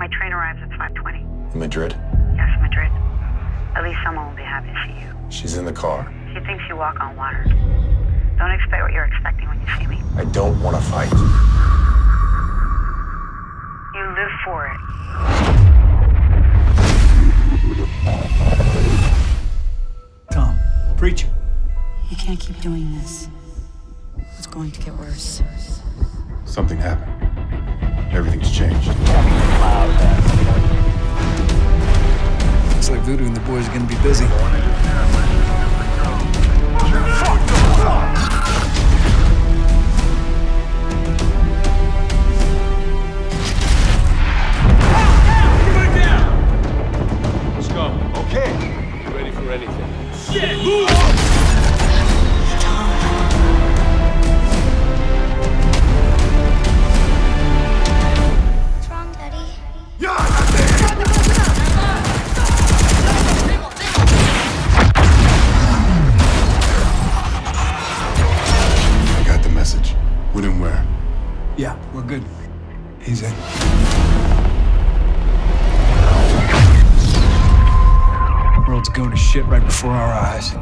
My train arrives at 520. Madrid? Yes, Madrid. At least someone will be happy to see you. She's in the car. She thinks you walk on water. Don't expect what you're expecting when you see me. I don't want to fight. You live for it. Tom, preach. You can't keep doing this. It's going to get worse. Something happened. Everything's changed. Like Voodoo and the boys are gonna be busy. Let's go. Okay. Ready for anything. What's When and where? Yeah, we're good. He's in. The World's going to shit right before our eyes.